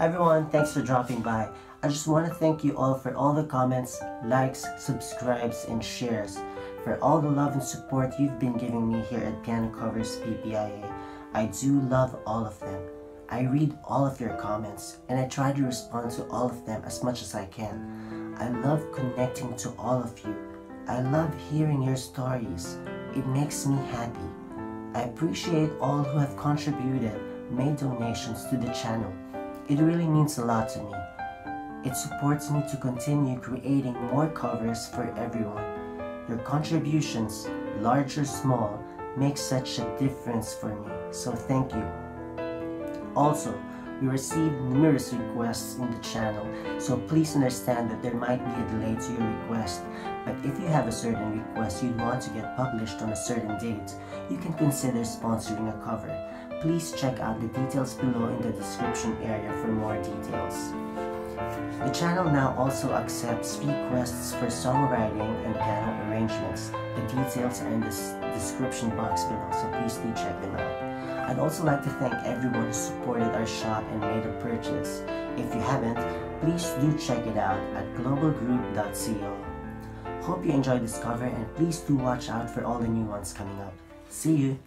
Hi everyone, thanks for dropping by. I just want to thank you all for all the comments, likes, subscribes, and shares. For all the love and support you've been giving me here at Piano Covers PPIA. I do love all of them. I read all of your comments and I try to respond to all of them as much as I can. I love connecting to all of you. I love hearing your stories. It makes me happy. I appreciate all who have contributed, made donations to the channel. It really means a lot to me. It supports me to continue creating more covers for everyone. Your contributions, large or small, make such a difference for me, so thank you. Also, we received numerous requests in the channel, so please understand that there might be a delay to your request. But if you have a certain request you'd want to get published on a certain date, you can consider sponsoring a cover. Please check out the details below in the description area for more details. The channel now also accepts requests for songwriting and piano arrangements. The details are in the description box below, so please do check them out. I'd also like to thank everyone who supported our shop and made a purchase. If you haven't, please do check it out at globalgroup.co. Hope you enjoyed this cover and please do watch out for all the new ones coming up. See you!